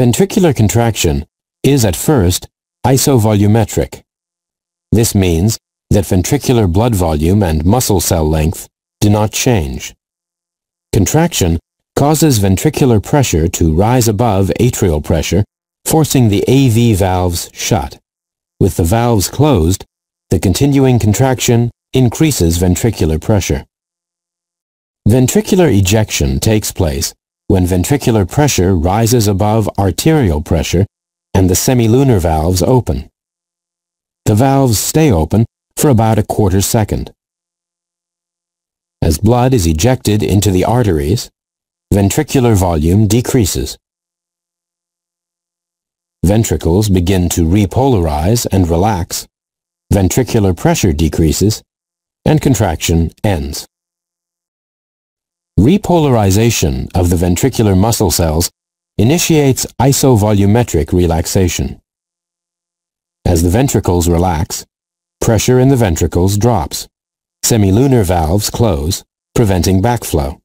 Ventricular contraction is at first isovolumetric. This means that ventricular blood volume and muscle cell length do not change. Contraction causes ventricular pressure to rise above atrial pressure, forcing the AV valves shut. With the valves closed, the continuing contraction increases ventricular pressure. Ventricular ejection takes place when ventricular pressure rises above arterial pressure and the semilunar valves open. The valves stay open for about a quarter second. As blood is ejected into the arteries, ventricular volume decreases. Ventricles begin to repolarize and relax, ventricular pressure decreases, and contraction ends. Repolarization of the ventricular muscle cells initiates isovolumetric relaxation. As the ventricles relax, pressure in the ventricles drops. Semilunar valves close, preventing backflow.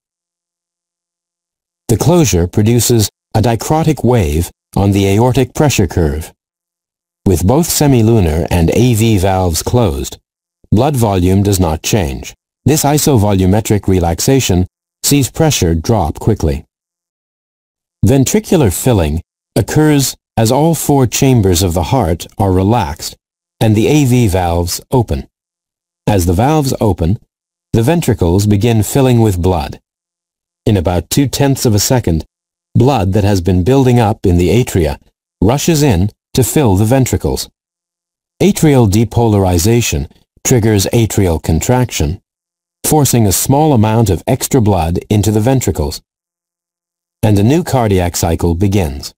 The closure produces a dicrotic wave on the aortic pressure curve. With both semilunar and AV valves closed, blood volume does not change. This isovolumetric relaxation sees pressure drop quickly. Ventricular filling occurs as all four chambers of the heart are relaxed and the AV valves open. As the valves open, the ventricles begin filling with blood. In about two-tenths of a second, blood that has been building up in the atria rushes in to fill the ventricles. Atrial depolarization triggers atrial contraction, forcing a small amount of extra blood into the ventricles. And a new cardiac cycle begins.